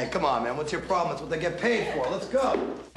Hey, come on, man. What's your problem? That's what they get paid for. Let's go.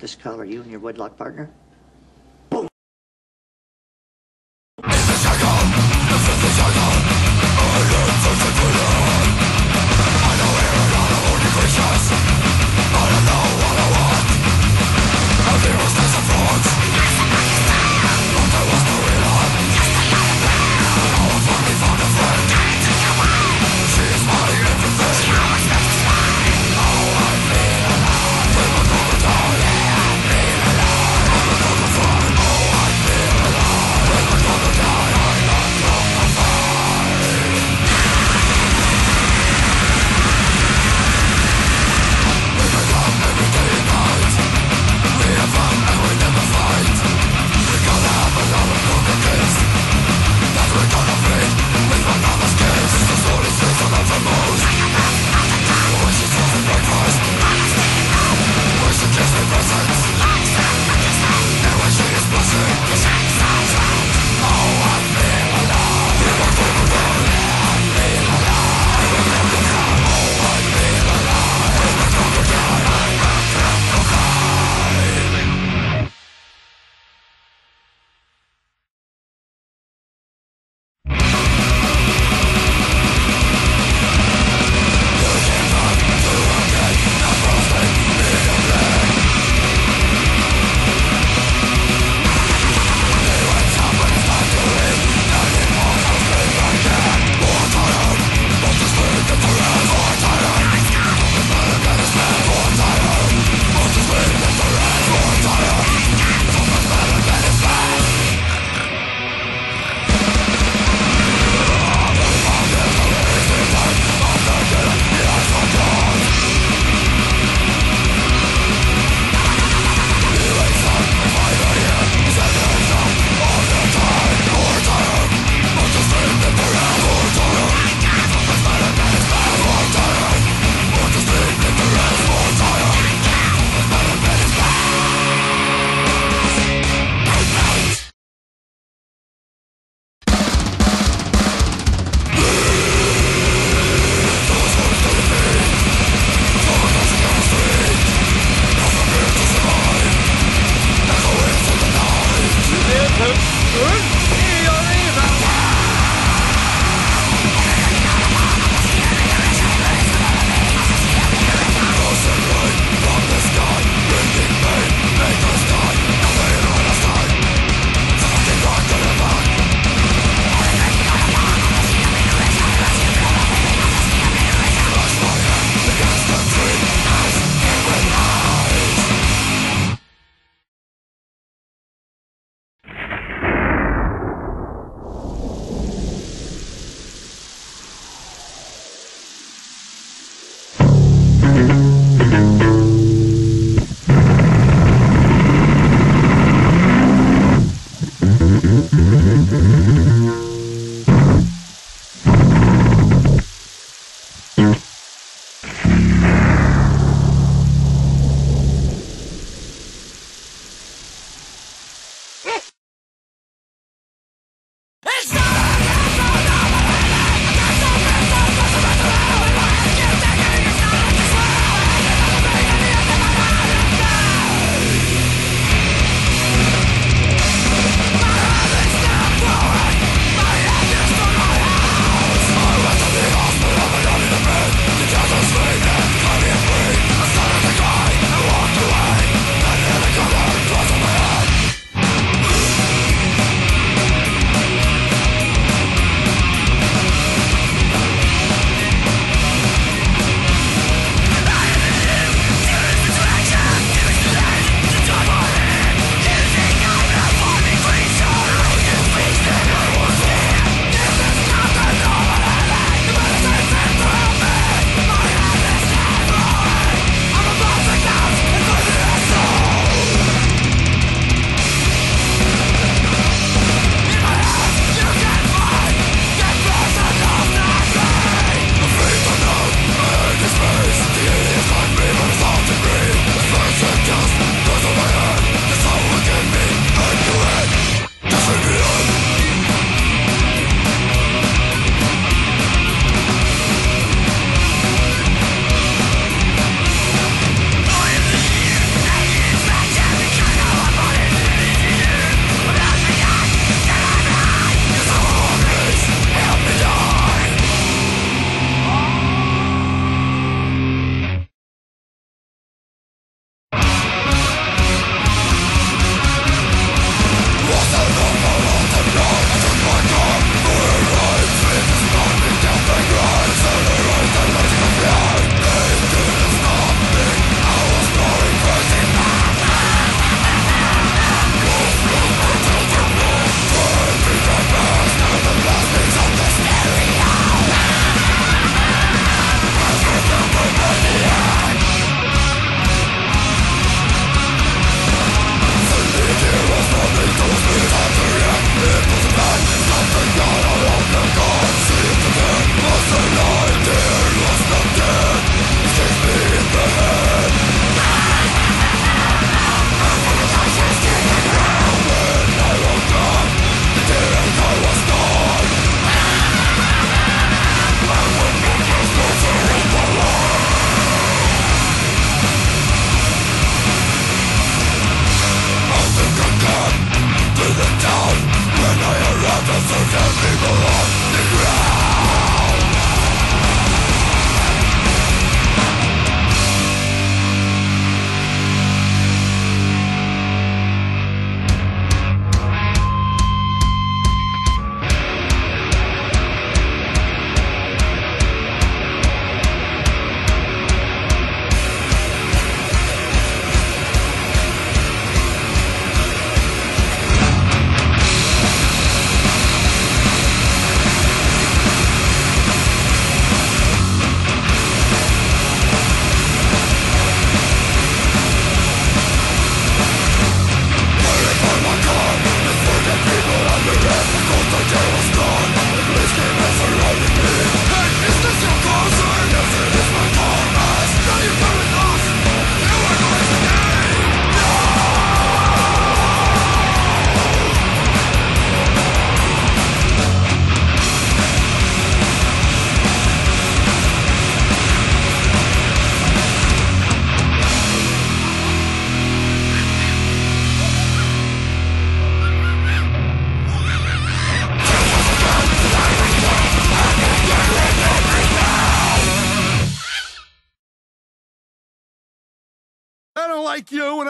This collar, you and your wedlock partner,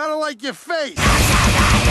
I don't like your face.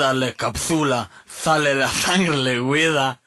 Muérdale, capsula. Sale la sangre, le cuida.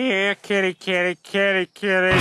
Here, kitty, kitty, kitty, kitty.